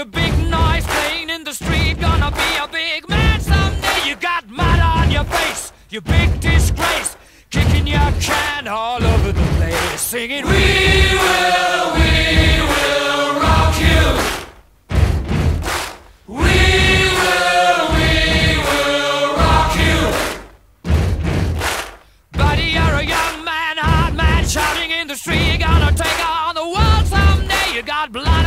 a big noise playing in the street. Gonna be a big man someday. You got mud on your face, you big disgrace. Kicking your can all over the place, singing, We will, we will rock you. We will, we will rock you. Buddy, you're a young man, hard man, shouting in the street. Gonna take on the world someday. You got blood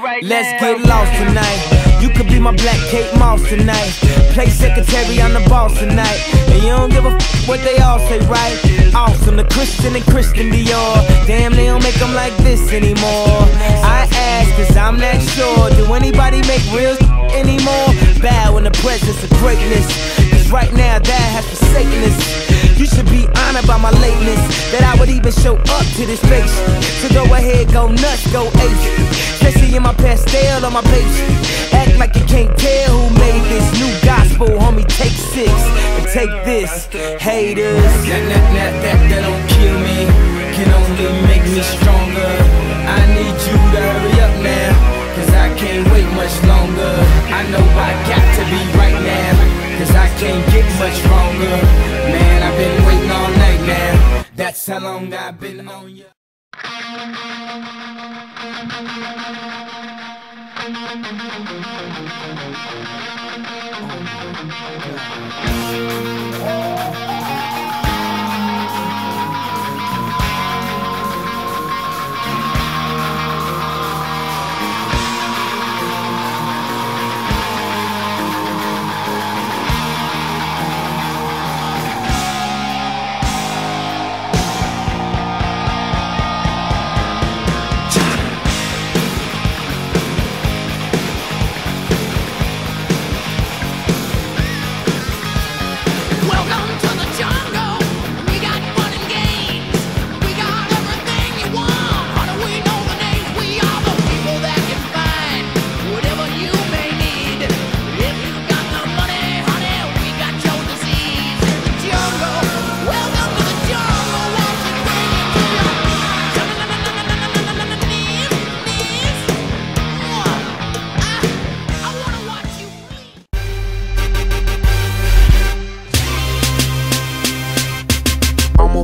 Let's get lost tonight. You could be my black Kate Moss tonight. Play secretary on the boss tonight. And you don't give a f what they all say, right? Awesome, the Christian and Christian Dior. Damn, they don't make them like this anymore. I ask, cause I'm not sure. Do anybody make real anymore? Bow in the presence of greatness. Cause right now, that has forsaken us. You should be honored by my lateness. That I would even show up to this place. So go ahead, go nuts, go ace. In my pastel on my page. Act like you can't tell who made this new gospel, homie. Take six and take this, haters. That, that, that, that, that don't kill me. Can only make me stronger. I need you to hurry up now. Cause I can't wait much longer. I know I got to be right now. Cause I can't get much stronger. Man, I've been waiting all night now. That's how long I've been on ya. Welcome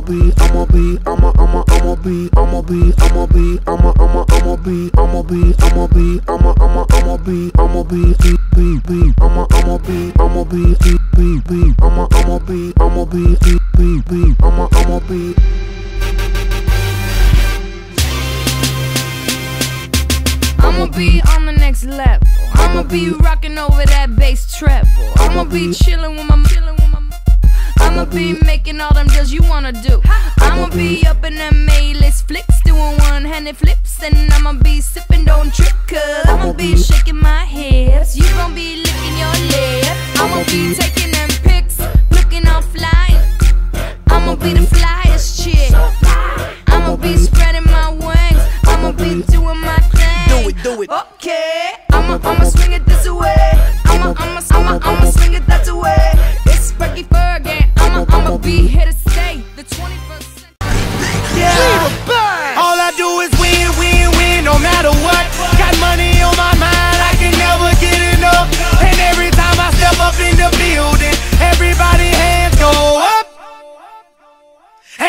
be, I'ma be, I'ma, I'ma, I'ma be, I'ma be, I'ma be, I'ma, I'ma, I'ma be, I'ma be, I'ma be, I'ma, I'ma, I'ma be, I'ma be, be, be, be, I'ma, I'ma be, I'ma be, be, be, be, I'ma, I'ma be, I'ma be, be, be, be, I'ma, I'ma be. I'ma be on the next level. I'ma be rocking over that bass treble. I'ma be chilling with my chilling with my be making all them deals you wanna do. I'ma be up in them A-list flicks, doing one-handed flips, and I'ma be sipping, don't cause I'ma be shaking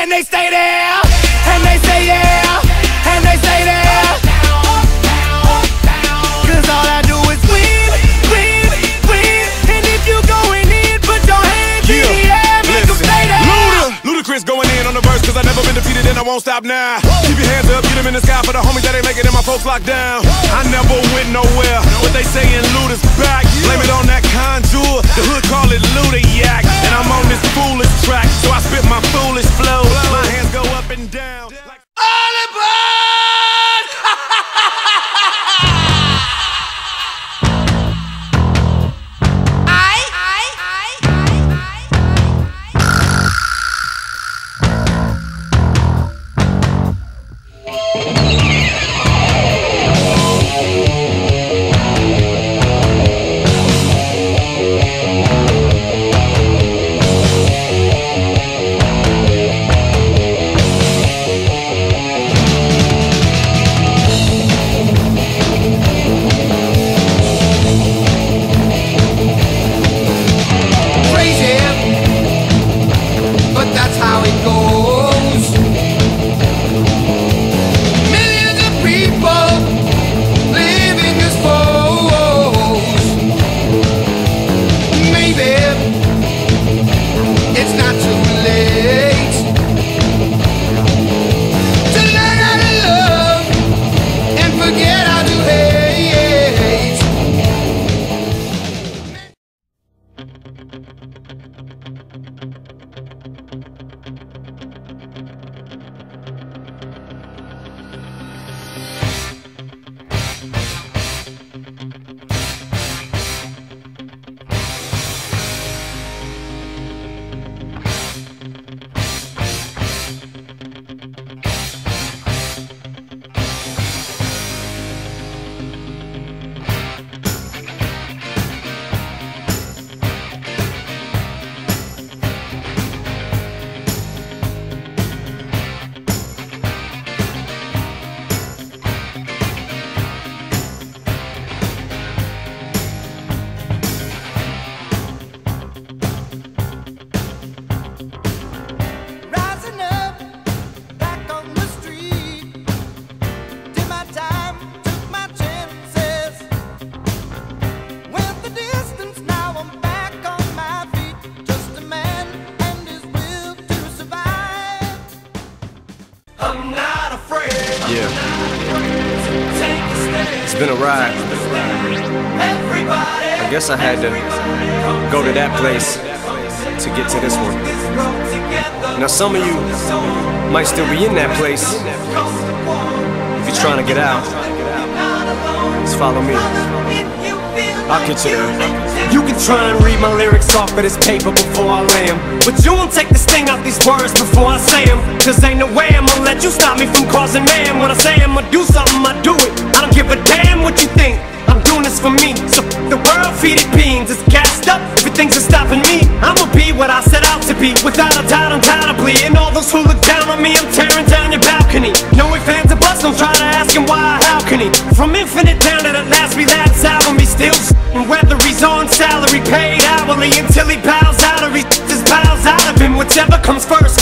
and they stay there, and they say yeah, and they stay there. Cause all I do is win, win, win. And if you going in, put your hands yeah. in the air, make Listen. stay there. Luda. Ludacris going in on the verse, cause I never been defeated and I won't stop now. Whoa. Keep your hands up, get them in the sky for the homies that ain't making it and my folks locked down. I never went nowhere, but they saying loot is back. Blame it on that conjure, the hood call it Ludiac. And I'm on this foolish track, so I spit my foolish flow. My hands go up and down. Like crazy, I guess I had to go to that place to get to this one. Now, some of you might still be in that place. If you're trying to get out, just follow me. I'll get you there. You can try and read my lyrics off of this paper before I lay 'em, But you won't take the sting out these words before I say 'em. Cause ain't no way I'ma let you stop me from causing man. When I say I'ma do something, I do it. I don't give a damn what you think. This for me. So the world feed it beans. It's gassed up. Everything's just stopping me. I'ma be what I set out to be. Without a doubt, undoubtedly. And all those who look down on me, I'm tearing down your balcony. No ifs, ands, or buts. Don't try to ask him why, how can he? From infinite down to the last relapse album, he still and whether he's on salary, paid hourly until he bows out or he just bows out of him. Whichever comes first,